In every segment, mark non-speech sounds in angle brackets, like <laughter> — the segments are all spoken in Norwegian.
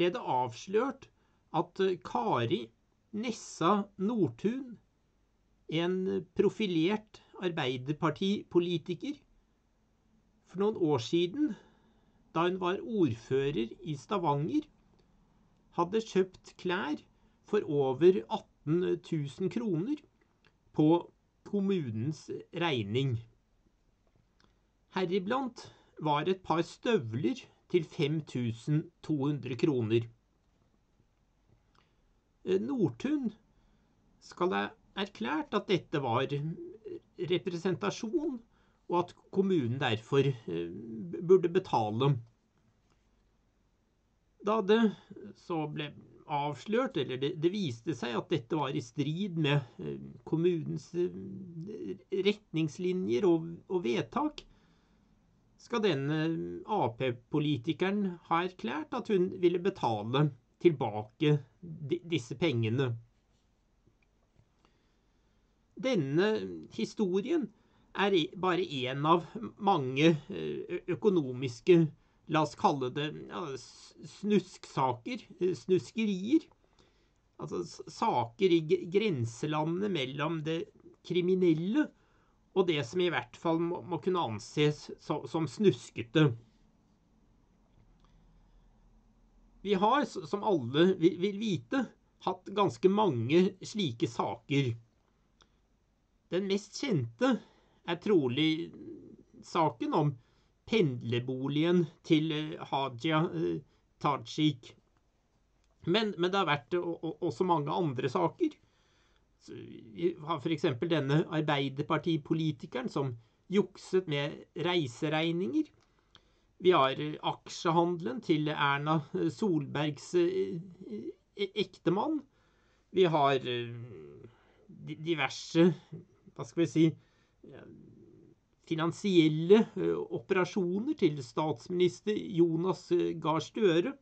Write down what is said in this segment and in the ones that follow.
ble det avslørt at Kari Nessa Nordtun, en profilert Arbeiderpartipolitiker, for noen år siden, da hun var ordfører i Stavanger, hadde kjøpt klær for over 18 000 kroner på kommunens regning. Heriblant var et par støvler til 5200 kroner. Nordtun skal ha erklært at dette var representasjon, og at kommunen derfor burde betale. Da det så ble avslørt, eller det, viste seg at dette var i strid med kommunens retningslinjer og vedtak, skal denne Ap-politikeren ha erklært at hun ville betale tilbake disse pengene. Denne historien er bare én av mange økonomiske La oss kalle det snusksaker, snuskerier. Altså saker i grenselandene mellom det kriminelle og det som i hvert fall må, må kunne anses som, som snuskete. Vi har, som alle vil, vite, hatt ganske mange slike saker. Den mest kjente er trolig saken om pendlerboligen til Hadia Tajik. Men, men, det har vært også mange andre saker. Vi har f.eks. denne Arbeiderpartipolitikeren som jukset med reiseregninger. Vi har aksjehandelen til Erna Solbergs ektemann. Vi har diverse Hva skal vi si finansielle operasjoner til statsminister Jonas Gahr Støre.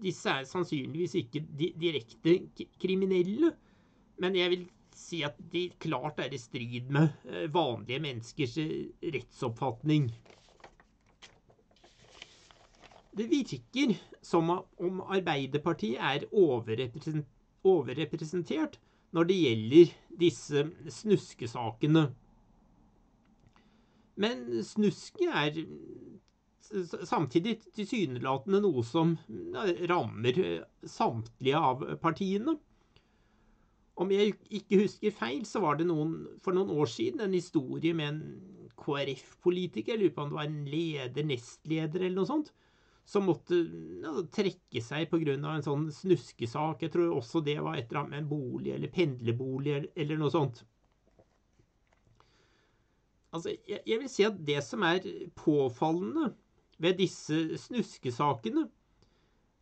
Disse er sannsynligvis ikke direkte kriminelle, men jeg vil si at de klart er i strid med vanlige menneskers rettsoppfatning. Det virker som om Arbeiderpartiet er overrepresentert når det gjelder disse snuskesakene. Men snusket er samtidig tilsynelatende noe som rammer samtlige av partiene. Om jeg ikke husker feil, så var det noen, for noen år siden en historie med en KrF-politiker, jeg lurer på om det var en leder, nestleder eller noe sånt, som måtte ja, trekke seg pga. en sånn snuskesak. Jeg tror også det var et eller annet med en bolig eller pendlerbolig eller noe sånt. Altså, jeg, jeg, vil si at det som er påfallende ved disse snuskesakene,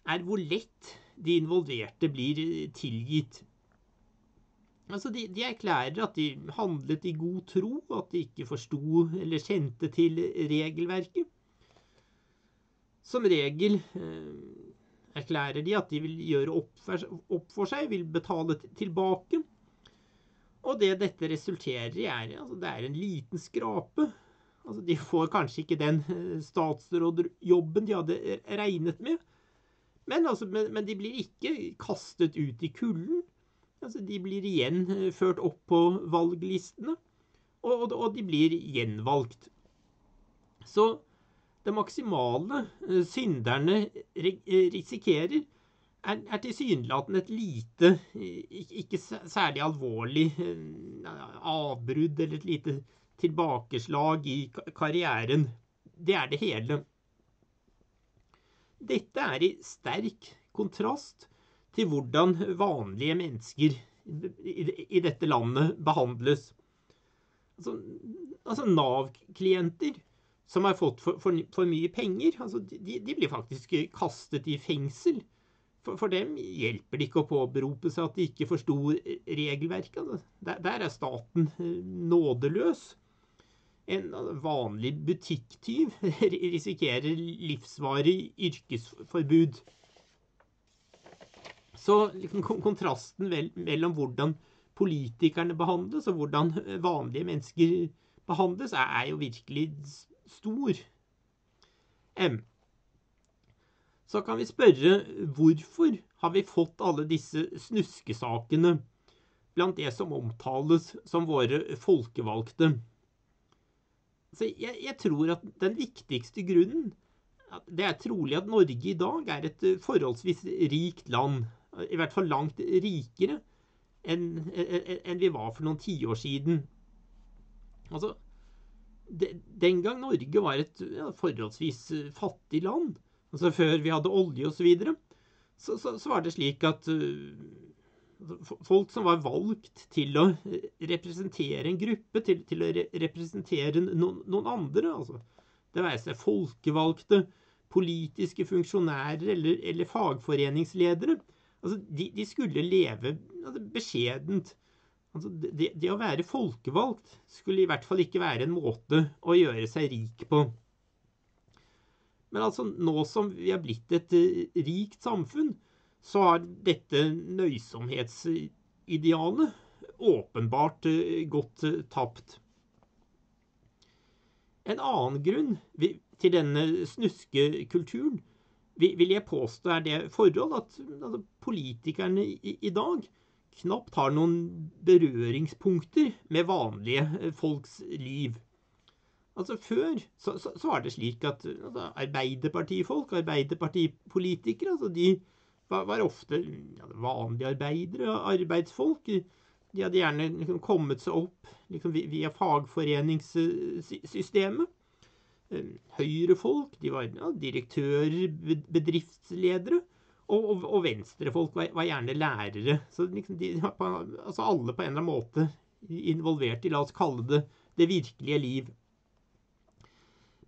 er hvor lett de involverte blir tilgitt. Altså, de, de erklærer at de handlet i god tro, at de ikke forsto eller kjente til regelverket. Som regel eh, erklærer de at de vil gjøre opp for, opp for seg, vil betale tilbake. Og det dette resulterer i, er altså, det er en liten skrape. Altså, de får kanskje ikke den statsrådjobben de hadde regnet med. Men, altså, men, men, de blir ikke kastet ut i kulden. Altså, de blir igjen ført opp på valglistene. Og, og, og de blir gjenvalgt. Så det maksimale synderne risikerer, er, er tilsynelatende et lite, ikke særlig alvorlig avbrudd eller et lite tilbakeslag i karrieren. Det er det hele. Dette er i sterk kontrast til hvordan vanlige mennesker i dette landet behandles. Altså, altså Nav-klienter som har fått for, for, for mye penger, altså de, de, blir faktisk kastet i fengsel for, for, dem hjelper det ikke å påberope seg at de ikke forsto regelverket. Altså. Der, der, er staten eh, nådeløs. En vanlig butikktyv <laughs> risikerer livsvarig yrkesforbud. Så liksom, kontrasten mellom hvordan politikerne behandles, og hvordan vanlige mennesker behandles, er jo virkelig stor. M. Så kan vi spørre hvorfor har vi fått alle disse snuskesakene blant det som omtales som våre folkevalgte? Så jeg, jeg tror at den viktigste grunnen det er trolig at Norge i dag er et forholdsvis rikt land. I hvert fall langt rikere enn, en vi var for noen tiår siden. Altså, de, den gang Norge var et ja, forholdsvis fattig land, altså før vi hadde olje osv., så, så, så, så var det slik at uh, folk som var valgt til å representere en gruppe, til, til å re representere noen, noen andre, altså det være seg folkevalgte, politiske funksjonærer eller, eller fagforeningsledere, altså de, de, skulle leve altså, beskjedent. Altså det, det, å være folkevalgt skulle i hvert fall ikke være en måte å gjøre seg rik på. Men altså, nå som vi har blitt et uh, rikt samfunn, så har dette nøysomhetsidealet åpenbart uh, gått uh, tapt. En annen grunn til denne snuskekulturen vil jeg påstå er det forhold at altså, politikerne i, dag knapt har noen berøringspunkter med vanlige folks liv. Altså Før så, så, så var det slik at altså, arbeiderpartifolk, arbeiderpartipolitikere, altså de var, var ofte ja, vanlige arbeidere, arbeidsfolk. De hadde gjerne liksom, kommet seg opp liksom, via fagforeningssystemet. Høyrefolk de var ja, direktører, bedriftsledere. Og, og, og venstrefolk var, var, gjerne lærere. Så liksom de, altså alle på en eller annen måte involvert i, la oss kalle det, det virkelige liv.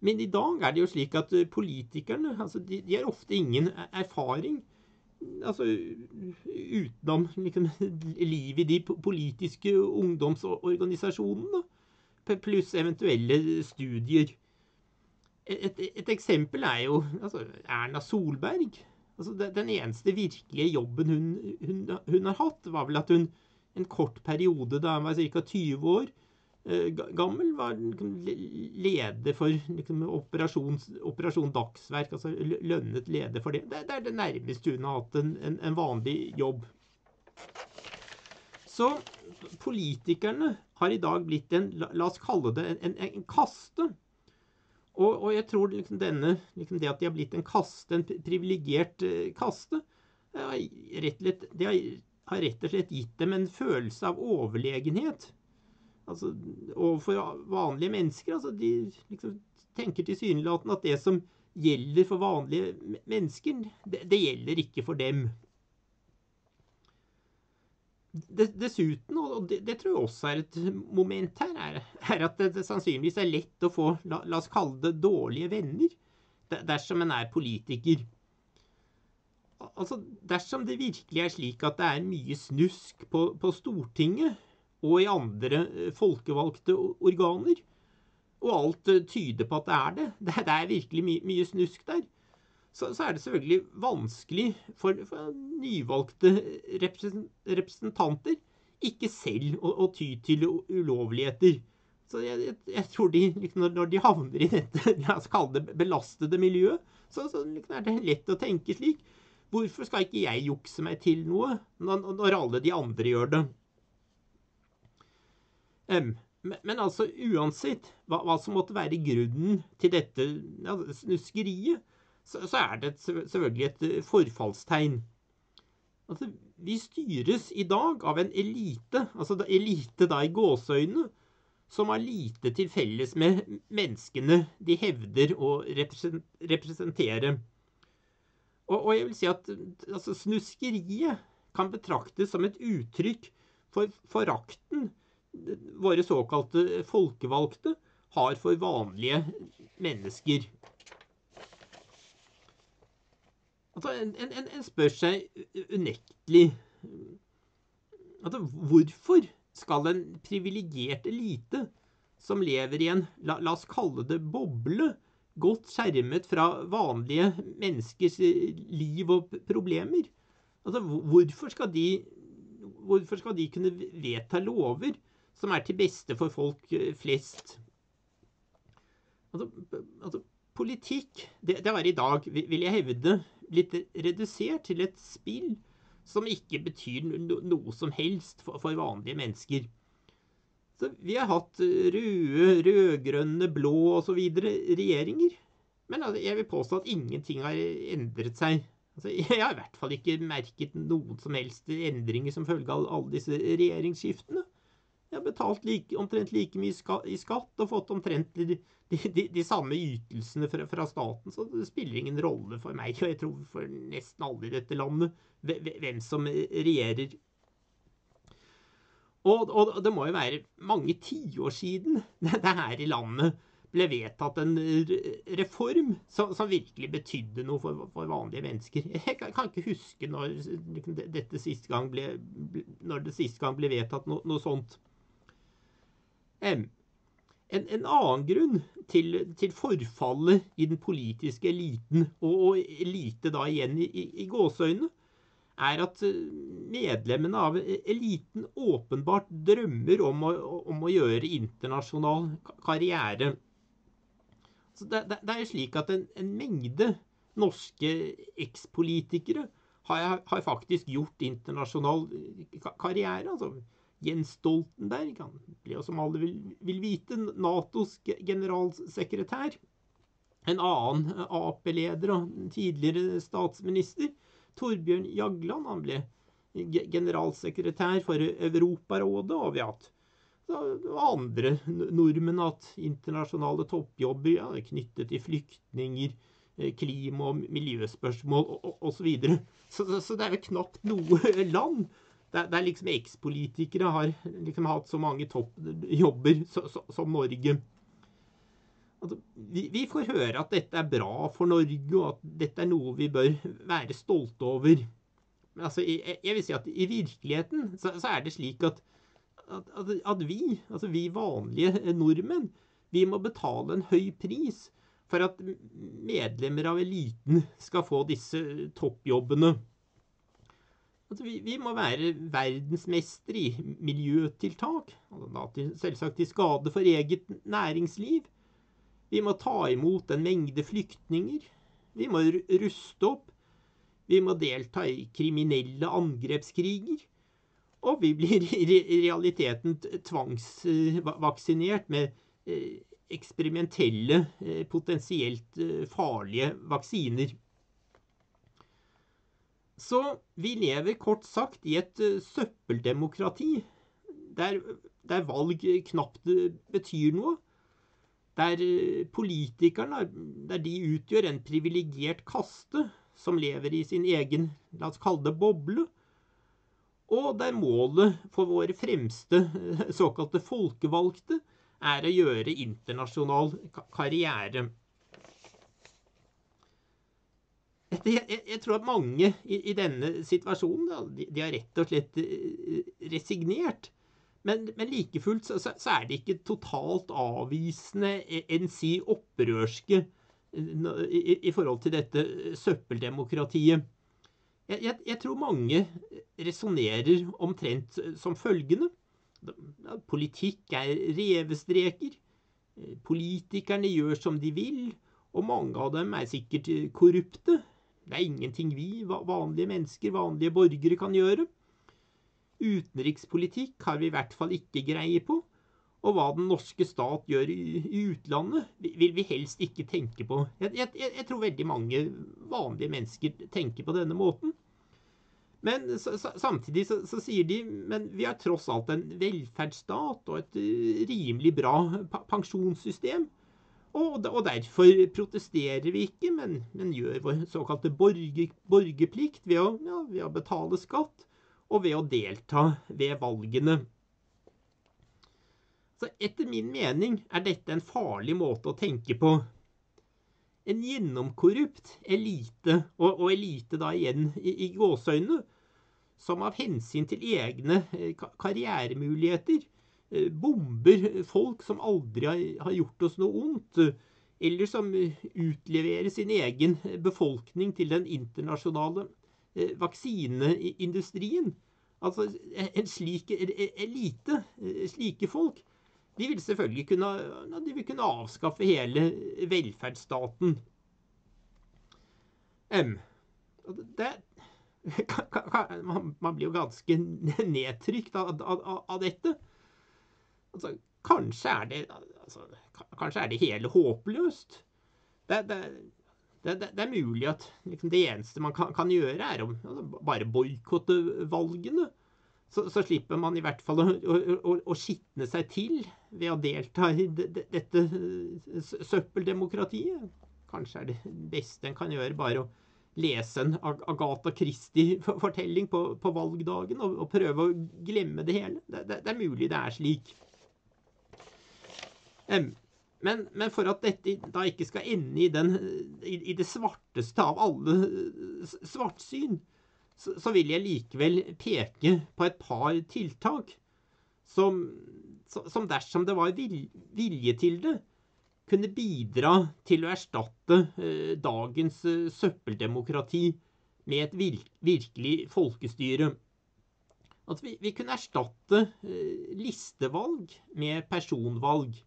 Men i dag er det jo slik at eh, politikerne altså de, de har ofte ingen erfaring altså utenom liksom, <laughs> livet i de politiske ungdomsorganisasjonene, pluss eventuelle studier. Et, et, eksempel er jo altså, Erna Solberg. Altså, den eneste virkelige jobben hun, hun, hun, har hatt, var vel at hun en kort periode da hun var ca. 20 år, Eh, gammel, var liksom leder for liksom, operasjon, Dagsverk, altså lønnet leder for det. Det, er det nærmeste hun har hatt en, en, en, vanlig jobb. Så politikerne har i dag blitt en, la oss kalle det en, en kaste. Og, og, jeg tror liksom denne, liksom det at de har blitt en kaste, en privilegert uh, kaste, det har, har rett og slett gitt dem en følelse av overlegenhet altså, overfor vanlige mennesker. Altså, de liksom tenker tilsynelatende at det som gjelder for vanlige mennesker, det, det gjelder ikke for dem. Dessuten, og det, tror jeg også er et moment her, er, at det, sannsynligvis er lett å få, la, oss kalle det, dårlige venner dersom en er politiker. Altså, Dersom det virkelig er slik at det er mye snusk på, på Stortinget, og i andre eh, folkevalgte organer. Og alt eh, tyder på at det er det. <laughs> Det, er virkelig my mye snusk der. Så, så, er det selvfølgelig vanskelig for, for nyvalgte representanter ikke selv å, å, ty til ulovligheter. Så jeg, jeg, jeg tror de, liksom, når de havner i dette <laughs> la oss kalle det belastede miljøet, så, så liksom, er det lett å tenke slik. Hvorfor skal ikke jeg jukse meg til noe, når, når alle de andre gjør det? Men, men, altså uansett hva, hva, som måtte være grunnen til dette ja, snuskeriet, så, så, er det et, selvfølgelig et eh, forfallstegn. Altså, vi styres i dag av en elite, altså elite da i gåseøynene, som har lite til felles med menneskene de hevder å representere. Og, og jeg vil si at altså, snuskeriet kan betraktes som et uttrykk for forakten våre såkalte folkevalgte har for vanlige mennesker. Altså, en, en, en spør seg unektelig altså, Hvorfor skal en privilegert elite som lever i en, la, la, oss kalle det boble, godt skjermet fra vanlige menneskers liv og problemer Altså, hvorfor skal de, hvorfor skal de kunne vedta lover som er til beste for folk eh, flest. Altså, altså politikk det, det er i dag, vil jeg hevde, blitt redusert til et spill som ikke betyr noe som helst for, for vanlige mennesker. Så vi har hatt røde, rødgrønne, blå osv. regjeringer. Men altså, jeg vil påstå at ingenting har endret seg. Altså, <laughs> jeg har i hvert fall ikke merket noen som helst endringer som følge av alle disse regjeringsskiftene. Jeg har betalt like, omtrent like mye i skatt og fått omtrent de, de, de samme ytelsene fra, fra, staten, så det spiller ingen rolle for meg, og jeg tror for nesten alle i dette landet, hvem som regjerer. Og, og det må jo være mange tiår siden <laughs> det her i landet ble vedtatt en reform som, som virkelig betydde noe for, for, vanlige mennesker. Jeg kan, kan ikke huske når, dette siste ble, når det siste gang ble vedtatt no, noe sånt. En, en, annen grunn til, til, forfallet i den politiske eliten, og, og elite da igjen i, i, gåseøynene, er at eh, medlemmene av eliten åpenbart drømmer om å, om å gjøre internasjonal karriere. Det, det, det, er jo slik at en, en mengde norske ekspolitikere har, har, faktisk gjort internasjonal karriere. altså Jens Stoltenberg han ble jo, som alle vil, vil vite, Natos generalsekretær. En annen Ap-leder og tidligere statsminister, Torbjørn Jagland, han ble generalsekretær for Europarådet. Og vi har hatt andre nordmenn hatt internasjonale toppjobber ja, knyttet til flyktninger, eh, klima- og miljøspørsmål osv. Så, så, så, så det er jo knapt noe <laughs> land det, det er liksom ekspolitikere har liksom hatt så mange toppjobber som Norge. Altså, vi, vi, får høre at dette er bra for Norge, og at dette er noe vi bør være stolte over. Men altså, jeg, jeg vil si at i virkeligheten så, så er det slik at, at, at, vi, altså vi vanlige nordmenn, vi må betale en høy pris for at medlemmer av eliten skal få disse toppjobbene. Altså, vi, vi, må være verdensmestere i miljøtiltak, altså, selvsagt til skade for eget næringsliv. Vi må ta imot en mengde flyktninger. Vi må ruste opp. Vi må delta i kriminelle angrepskriger. Og vi blir i realiteten tvangsvaksinert med eh, eksperimentelle, eh, potensielt eh, farlige vaksiner. Så vi lever kort sagt i et uh, søppeldemokrati, der, der, valg knapt uh, betyr noe. Der uh, politikerne der de utgjør en privilegert kaste som lever i sin egen, la oss kalle det, boble. Og der målet for våre fremste såkalte folkevalgte er å gjøre internasjonal karriere. Jeg, jeg, jeg, tror at mange i, i denne situasjonen da, de, de, har rett og slett eh, resignert. Men, men like fullt så, så, så, er de ikke totalt avvisende, e, enn si opprørske, eh, i, i, forhold til dette søppeldemokratiet. Jeg, jeg tror mange resonnerer omtrent som følgende. Politikk er revestreker. Politikerne gjør som de vil, og mange av dem er sikkert korrupte. Det er ingenting vi, vanlige mennesker, vanlige borgere, kan gjøre. Utenrikspolitikk har vi i hvert fall ikke greie på. Og hva den norske stat gjør i utlandet, vil vi helst ikke tenke på. Jeg, jeg, jeg tror veldig mange vanlige mennesker tenker på denne måten. Men samtidig så, så, sier de men vi har tross alt en velferdsstat og et eh, rimelig bra pensjonssystem. Og, og derfor protesterer vi ikke, men, men gjør vår såkalte borger, borgerplikt ved å, ja, ved å betale skatt og ved å delta ved valgene. Så etter min mening er dette en farlig måte å tenke på. En gjennomkorrupt elite, og, og elite da igjen i, i gåseøynene, som av hensyn til egne eh, karrieremuligheter bomber folk som aldri har gjort oss noe ondt, eller som utleverer sin egen befolkning til den internasjonale eh, vaksineindustrien. Altså, en slik elite, eh, slike folk, de vil selvfølgelig kunne, de vil kunne avskaffe hele velferdsstaten. Um, det, <laughs> man blir jo ganske nedtrykt av dette. Altså, kanskje er det altså, Kanskje er det hele håpløst. Det, det, det, det er mulig at liksom, det eneste man kan, kan gjøre, er å altså, bare boikotte valgene. Så, så, slipper man i hvert fall å, å, å, skitne seg til ved å delta i dette søppeldemokratiet. Kanskje er det beste en kan gjøre, bare å lese en Agatha Christie-fortelling på, på, valgdagen og, og, prøve å glemme det hele. Det, det, det, er mulig det er slik. Men, men, for at dette da ikke skal ende i, den, i, i det svarteste av alle svartsyn, så, så, vil jeg likevel peke på et par tiltak som, som dersom det var vilje til det, kunne bidra til å erstatte eh, dagens eh, søppeldemokrati med et vir virkelig folkestyre. At vi, vi kunne erstatte eh, listevalg med personvalg.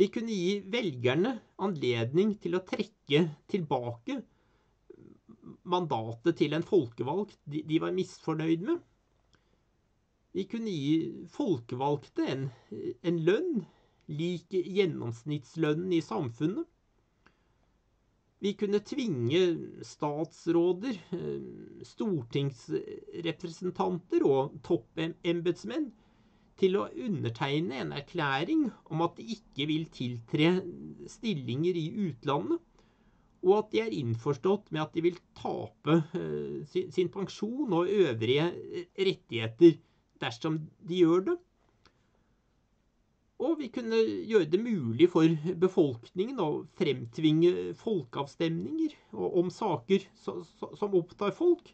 Vi kunne gi velgerne anledning til å trekke tilbake mandatet til en folkevalgt de, var misfornøyd med. Vi kunne gi folkevalgte en, en lønn lik gjennomsnittslønnen i samfunnet. Vi kunne tvinge statsråder, eh, stortingsrepresentanter og toppembetsmenn til å undertegne en erklæring om at de ikke vil tiltre stillinger i utlandet, og at de er innforstått med at de vil tape eh, sin pensjon og øvrige rettigheter dersom de gjør det. Og vi kunne gjøre det mulig for befolkningen å fremtvinge folkeavstemninger om saker som opptar folk,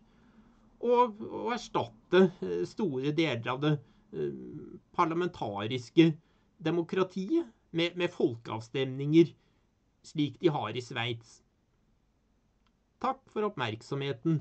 og, erstatte eh, store deler av det eh, parlamentariske demokratiet med, med folkeavstemninger slik de har i Sveits. Takk for oppmerksomheten.